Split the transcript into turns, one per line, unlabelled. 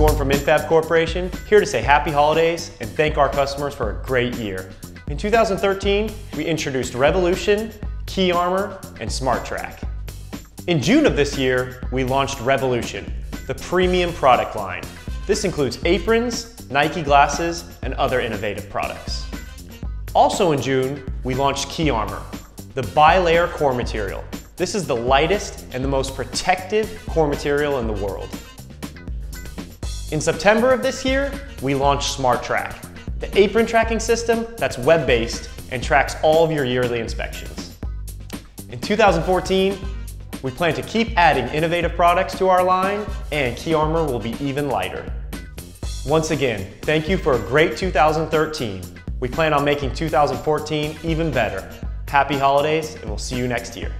Gordon from Infab Corporation, here to say happy holidays and thank our customers for a great year. In 2013, we introduced Revolution, KIARMOR, and Smart Track. In June of this year, we launched Revolution, the premium product line. This includes aprons, Nike glasses, and other innovative products. Also in June, we launched KIARMOR, the bi-layer core material. This is the lightest and the most protective core material in the world. In September of this year, we launched Smart Track, the apron tracking system that's web-based and tracks all of your yearly inspections. In 2014, we plan to keep adding innovative products to our line and KIARMOR will be even lighter. Once again, thank you for a great 2013. We plan on making 2014 even better. Happy holidays and we'll see you next year.